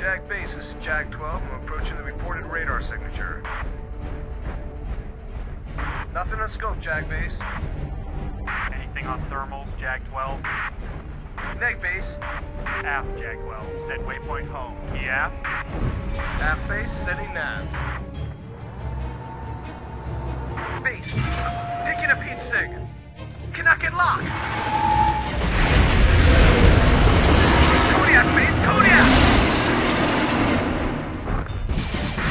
Jag Base, this is Jag 12. I'm approaching the reported radar signature. Nothing on scope, Jag Base. Anything on thermals, Jag 12? neg base. Aft Jagwell, set waypoint home. Yeah? Aft base, setting nav. Base, picking up heat sig. Cannot get lock! Kodiak base, Kodiak!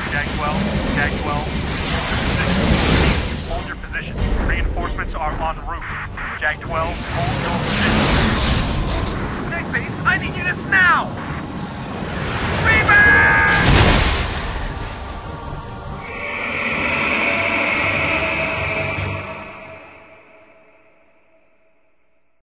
Jagwell, Jagwell. Hold your position. Reinforcements are en route. Jag 12, hold your position face. I need units now!